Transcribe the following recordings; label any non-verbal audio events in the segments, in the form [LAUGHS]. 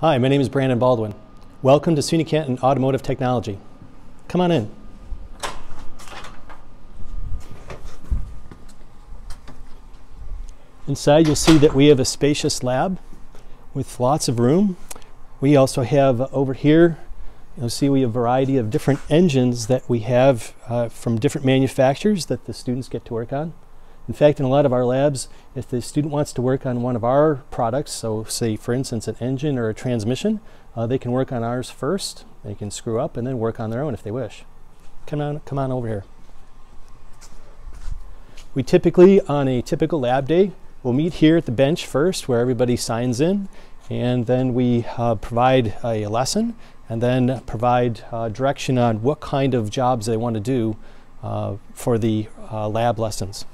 Hi, my name is Brandon Baldwin. Welcome to SUNY Canton Automotive Technology. Come on in. Inside you'll see that we have a spacious lab with lots of room. We also have uh, over here, you'll see we have a variety of different engines that we have uh, from different manufacturers that the students get to work on. In fact, in a lot of our labs, if the student wants to work on one of our products, so say for instance an engine or a transmission, uh, they can work on ours first. They can screw up and then work on their own if they wish. Come on, come on over here. We typically, on a typical lab day, we'll meet here at the bench first where everybody signs in and then we uh, provide a lesson and then provide uh, direction on what kind of jobs they want to do uh, for the uh, lab lessons.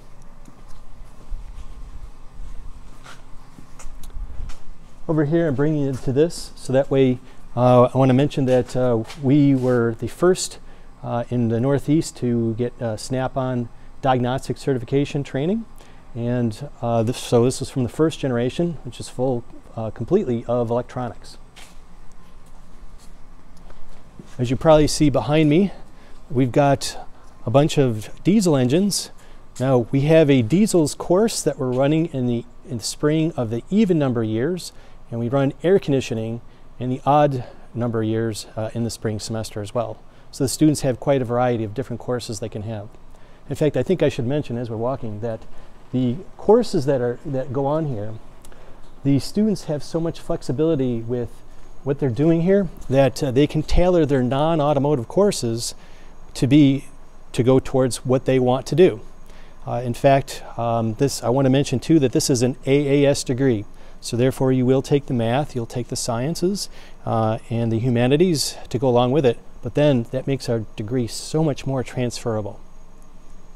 Over here and bringing it to this. So that way, uh, I want to mention that uh, we were the first uh, in the Northeast to get Snap-on diagnostic certification training. And uh, this, so this is from the first generation, which is full uh, completely of electronics. As you probably see behind me, we've got a bunch of diesel engines. Now we have a diesels course that we're running in the, in the spring of the even number years and we run air conditioning in the odd number of years uh, in the spring semester as well. So the students have quite a variety of different courses they can have. In fact, I think I should mention as we're walking that the courses that, are, that go on here, the students have so much flexibility with what they're doing here that uh, they can tailor their non-automotive courses to be to go towards what they want to do. Uh, in fact, um, this I want to mention too that this is an AAS degree. So therefore you will take the math, you'll take the sciences uh, and the humanities to go along with it, but then that makes our degree so much more transferable.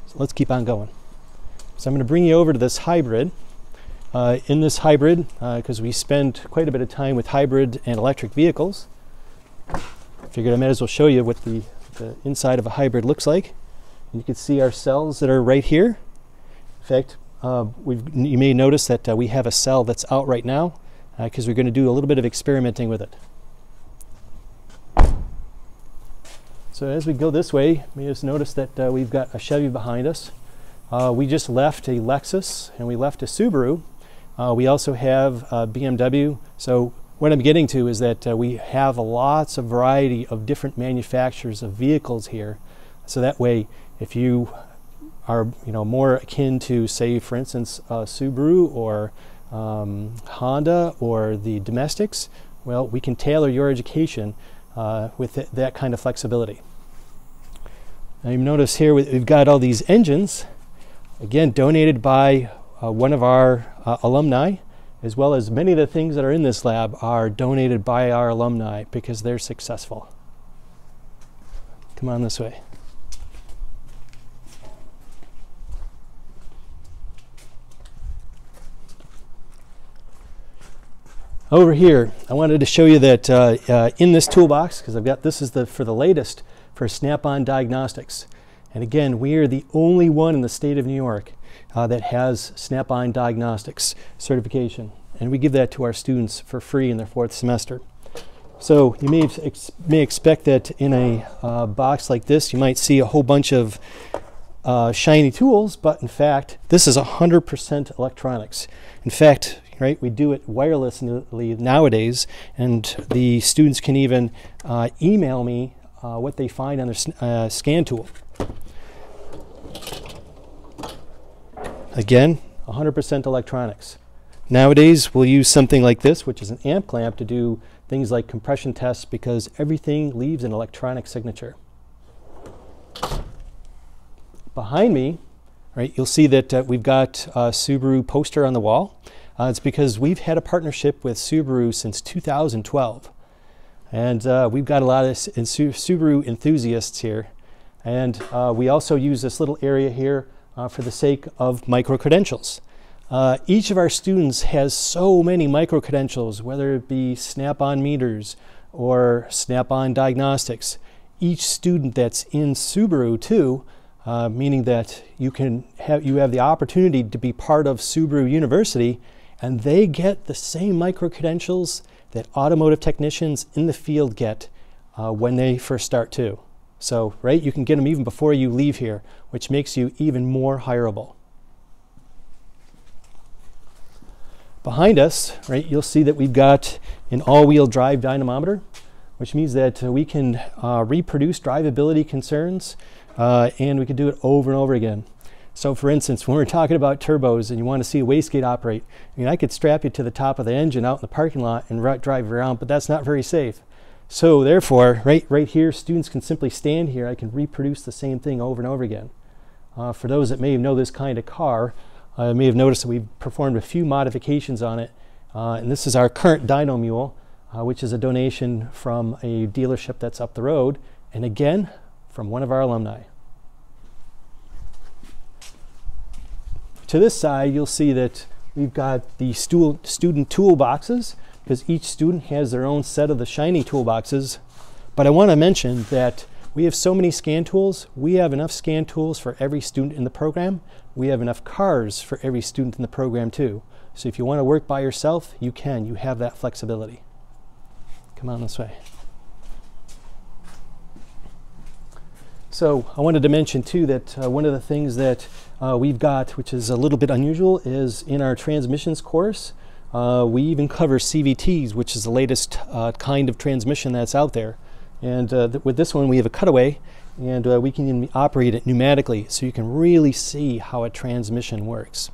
So let's keep on going. So I'm going to bring you over to this hybrid. Uh, in this hybrid, because uh, we spend quite a bit of time with hybrid and electric vehicles, I figured I might as well show you what the, the inside of a hybrid looks like. And you can see our cells that are right here. In fact, uh, you may notice that uh, we have a cell that's out right now because uh, we're going to do a little bit of experimenting with it. So as we go this way, you may just notice that uh, we've got a Chevy behind us. Uh, we just left a Lexus and we left a Subaru. Uh, we also have a BMW. So what I'm getting to is that we have lots of variety of different manufacturers of vehicles here. So that way, if you are you know more akin to say for instance uh, Subaru or um, Honda or the domestics well we can tailor your education uh, with th that kind of flexibility. Now you notice here we've got all these engines again donated by uh, one of our uh, alumni as well as many of the things that are in this lab are donated by our alumni because they're successful. Come on this way Over here, I wanted to show you that uh, uh, in this toolbox, because I've got this is the for the latest for Snap-on Diagnostics. And again, we are the only one in the state of New York uh, that has Snap-on Diagnostics certification. And we give that to our students for free in their fourth semester. So you may, ex may expect that in a uh, box like this, you might see a whole bunch of uh, shiny tools, but in fact, this is 100% electronics. In fact, right? We do it wirelessly nowadays, and the students can even uh, email me uh, what they find on their uh, scan tool. Again, 100% electronics. Nowadays, we'll use something like this, which is an amp clamp, to do things like compression tests because everything leaves an electronic signature. Behind me, right, you'll see that uh, we've got a Subaru poster on the wall. Uh, it's because we've had a partnership with Subaru since 2012. And uh, we've got a lot of Subaru enthusiasts here. And uh, we also use this little area here uh, for the sake of micro-credentials. Uh, each of our students has so many micro-credentials, whether it be Snap-on meters or Snap-on diagnostics. Each student that's in Subaru too uh, meaning that you can have you have the opportunity to be part of Subaru University and they get the same micro credentials that automotive technicians in the field get uh, when they first start too. So, right, you can get them even before you leave here, which makes you even more hireable. Behind us, right, you'll see that we've got an all-wheel drive dynamometer, which means that uh, we can uh, reproduce drivability concerns uh, and we could do it over and over again. So for instance, [LAUGHS] when we're talking about turbos and you want to see a wastegate operate, I mean, I could strap you to the top of the engine out in the parking lot and drive around, but that's not very safe. So therefore, right, right here, students can simply stand here. I can reproduce the same thing over and over again. Uh, for those that may know this kind of car, I may have noticed that we've performed a few modifications on it. Uh, and this is our current dyno mule, uh, which is a donation from a dealership that's up the road. And again, from one of our alumni. To this side, you'll see that we've got the stu student toolboxes because each student has their own set of the shiny toolboxes. But I want to mention that we have so many scan tools. We have enough scan tools for every student in the program. We have enough cars for every student in the program too. So if you want to work by yourself, you can. You have that flexibility. Come on this way. So I wanted to mention too that uh, one of the things that uh, we've got, which is a little bit unusual, is in our transmissions course, uh, we even cover CVTs, which is the latest uh, kind of transmission that's out there. And uh, th with this one, we have a cutaway, and uh, we can operate it pneumatically, so you can really see how a transmission works.